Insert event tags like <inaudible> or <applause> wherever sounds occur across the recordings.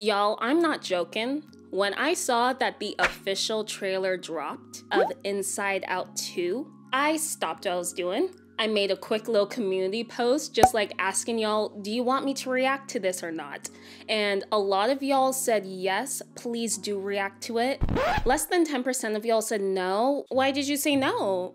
Y'all, I'm not joking. When I saw that the official trailer dropped of Inside Out 2, I stopped what I was doing. I made a quick little community post just like asking y'all, do you want me to react to this or not? And a lot of y'all said yes, please do react to it. Less than 10% of y'all said no. Why did you say no?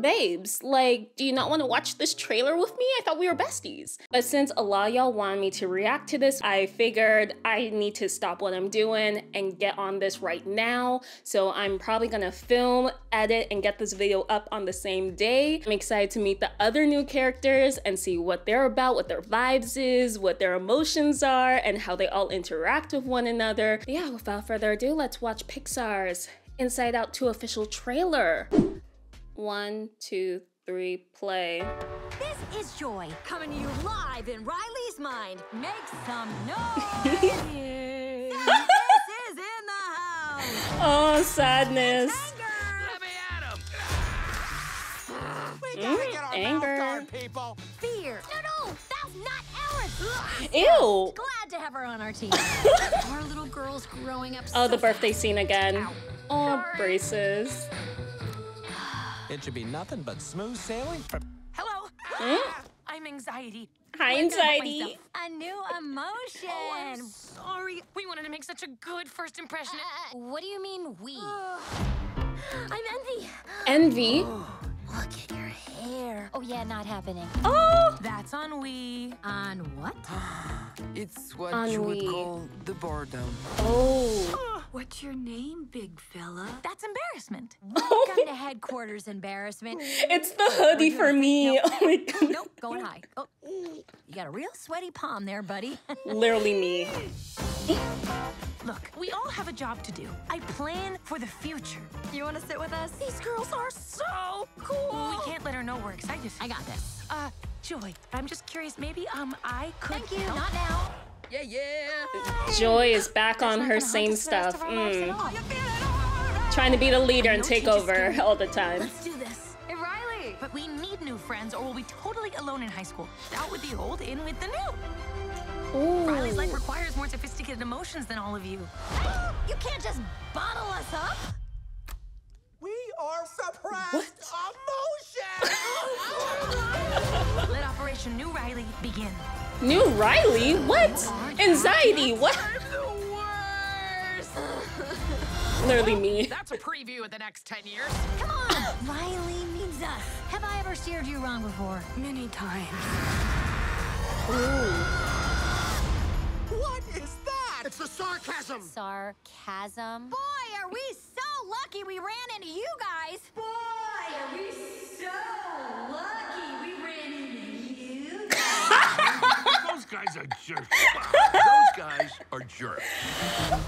Babes, like, do you not want to watch this trailer with me? I thought we were besties. But since a lot of y'all want me to react to this, I figured I need to stop what I'm doing and get on this right now. So I'm probably gonna film, edit, and get this video up on the same day. I'm excited to meet the other new characters and see what they're about, what their vibes is, what their emotions are, and how they all interact with one another. But yeah, without further ado, let's watch Pixar's Inside Out 2 official trailer. One, two, three, play. This is Joy, coming to you live in Riley's mind. Make some <laughs> noise! this is in the house! Oh, sadness. Let me at him! We gotta Mm, get our anger. mouth guard, people. Fear! No, no, that's not ours! Ew. Glad to have her on our team. <laughs> our little girl's growing up Oh, so the birthday scene again. Ow. Oh, braces. It should be nothing but smooth sailing for Hello? Mm? I'm anxiety. Hi, I put anxiety. A new emotion! Oh, I'm sorry. We wanted to make such a good first impression. Uh, what do you mean, we? I'm Envy. Envy. <gasps> Look at your hair. Oh, yeah, not happening. Oh, That's ennui. On what? <gasps> It's what you would call the boredom. oh. <gasps> What's your name, big fella? That's embarrassment. Welcome to headquarters embarrassment. It's the hoodie for me. Oh my god. Nope, going high. Oh, you got a real sweaty palm there, buddy. <laughs> Literally me. Look, we all have a job to do. I plan for the future. you want to sit with us? These girls are so cool. We can't let her know we're excited. I got this. Uh, Joy, I'm just curious. Maybe um I could. Thank you. help. Not now. Yeah, yeah. Joy is back on her same haunt us the rest stuff. of our lives at Mm. Trying to be the leader and take over all the time. Let's do this. Hey, Riley. But we need new friends or we'll be totally alone in high school. Out with the old, in with the new. Riley's life requires more sophisticated emotions than all of you. <gasps> You can't just bottle us up. We are suppressed emotion. Operation New Riley begin. New Riley? What? Anxiety? What? the. <laughs> Literally me. That's a preview of the next 10 years. Come on. <coughs> Riley means us. Have I ever steered you wrong before? Many times. what is that? It's the sarcasm. Sarcasm. Boy, are we so lucky we ran into you guys. Boy, are we so lucky we ran into you Those guys are jerks. Those guys are jerks.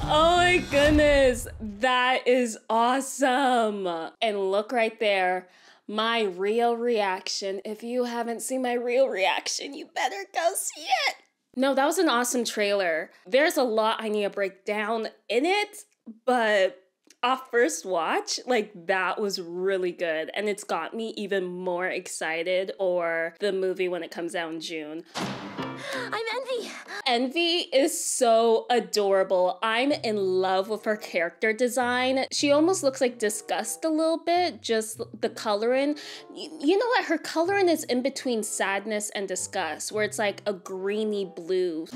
Oh my goodness. That is awesome. And look right there. My real reaction. If you haven't seen my real reaction, you better go see it. No, that was an awesome trailer. There's a lot I need to break down in it, but off first watch, like that was really good. And it's got me even more excited or the movie when it comes out in June. I'm mm-hmm. Envy. Envy is so adorable. I'm in love with her character design. She almost looks like Disgust a little bit, just the coloring. You know what? Her coloring is in between sadness and disgust, where it's like a greeny blue.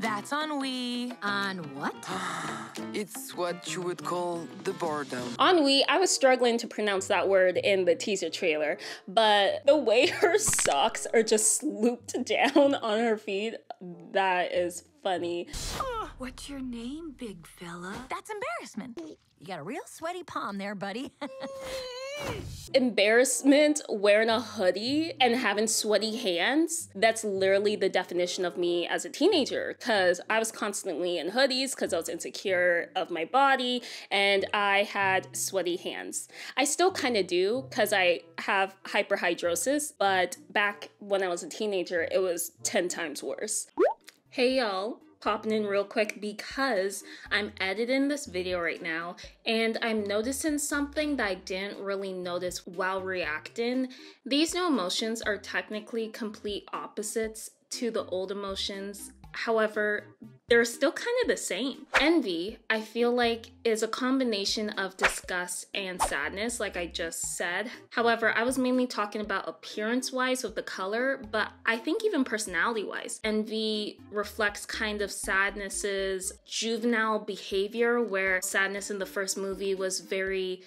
That's ennui. On what? <gasps> It's what you would call the boredom. Ennui, I was struggling to pronounce that word in the teaser trailer, but the way <laughs> her socks are just slooped <laughs> down on her feet, that is funny. What's your name, big fella? That's embarrassment. You got a real sweaty palm there, buddy. <laughs> embarrassment wearing a hoodie and having sweaty hands that's literally the definition of me as a teenager because i was constantly in hoodies because i was insecure of my body and i had sweaty hands i still kind of do because i have hyperhidrosis but back when i was a teenager it was 10 times worse Hey y'all, popping in real quick because I'm editing this video right now and I'm noticing something that I didn't really notice while reacting. These new emotions are technically complete opposites to the old emotions However, they're still kind of the same. Envy, I feel like, is a combination of disgust and sadness, like I just said. However, I was mainly talking about appearance wise with the color, but I think even personality wise. Envy reflects kind of sadness's juvenile behavior, where sadness in the first movie was very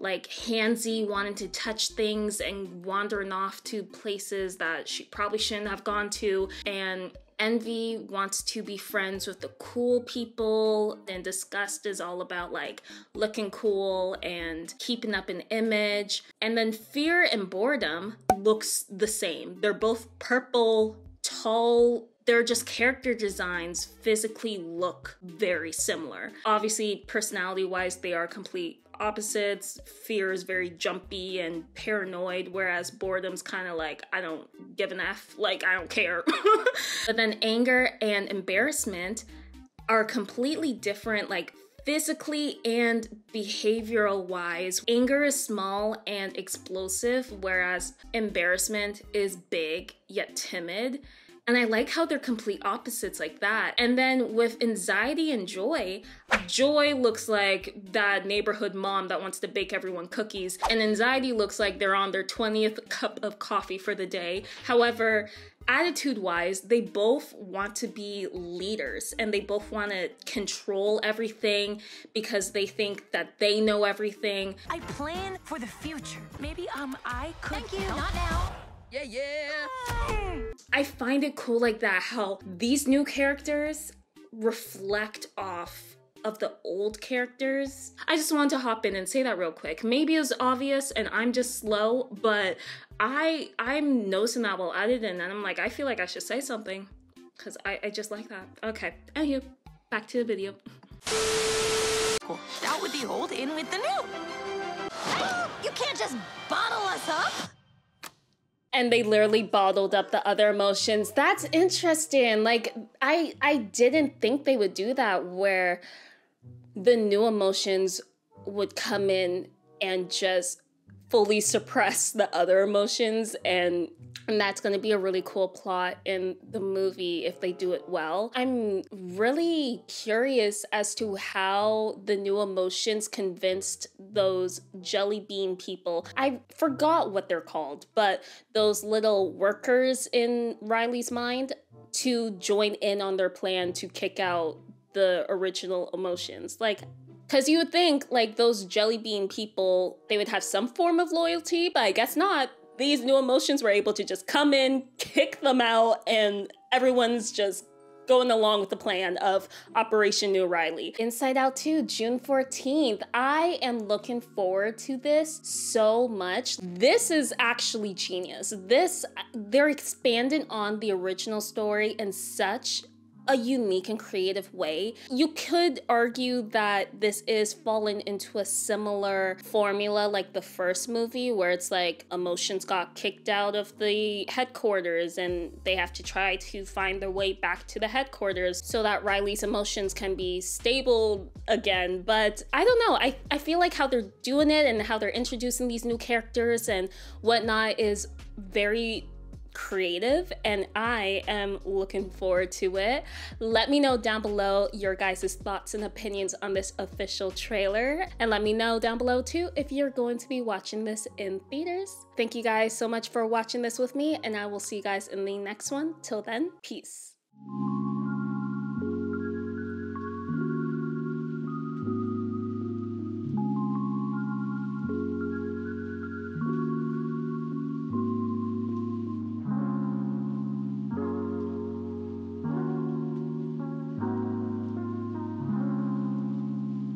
like handsy, wanting to touch things and wandering off to places that she probably shouldn't have gone to. And Envy wants to be friends with the cool people, and Disgust is all about like looking cool and keeping up an image. And then Fear and Boredom looks the same. They're both purple, tall, they're just character designs physically look very similar. Obviously, personality wise, they are complete opposites. Fear is very jumpy and paranoid, whereas boredom's kind of like, I don't give an F, like, I don't care. <laughs> but then anger and embarrassment are completely different, like, physically and behavioral wise. Anger is small and explosive, whereas embarrassment is big yet timid. And I like how they're complete opposites like that. And then with anxiety and joy, joy looks like that neighborhood mom that wants to bake everyone cookies, and anxiety looks like they're on their 20th cup of coffee for the day. However, attitude wise, they both want to be leaders and they both want to control everything because they think that they know everything. I plan for the future. Maybe um I could Thank you, help. not now. Yeah, yeah. I find it cool like that how these new characters reflect off of the old characters. I just wanted to hop in and say that real quick. Maybe it's obvious and I'm just slow, but I I'm noticing that while editing and I'm like, I feel like I should say something. Cause I, I just like that. Okay. Anywho, back to the video. Cool. Out with the old, in with the new. You can't just bottle us up. And they literally bottled up the other emotions. That's interesting. Like i i didn't think they would do that where the new emotions would come in and just fully suppress the other emotions and and that's going to be a really cool plot in the movie if they do it well. I'm really curious as to how the new emotions convinced those jelly bean people. I forgot what they're called, but those little workers in Riley's mind to join in on their plan to kick out the original emotions. Like because you would think, like, those jelly bean people, they would have some form of loyalty, but I guess not. These new emotions were able to just come in, kick them out, and everyone's just going along with the plan of Operation New Riley. Inside Out 2, June 14th. I am looking forward to this so much. This is actually genius. This, they're expanding on the original story in such a unique and creative way. You could argue that this is fallen into a similar formula like the first movie, where it's like emotions got kicked out of the headquarters and they have to try to find their way back to the headquarters so that Riley's emotions can be stable again. But I don't know, I, I feel like how they're doing it and how they're introducing these new characters and whatnot is very creative and I am looking forward to it. Let me know down below your guys' thoughts and opinions on this official trailer and let me know down below too if you're going to be watching this in theaters. Thank you guys so much for watching this with me and I will see you guys in the next one. Till then, peace.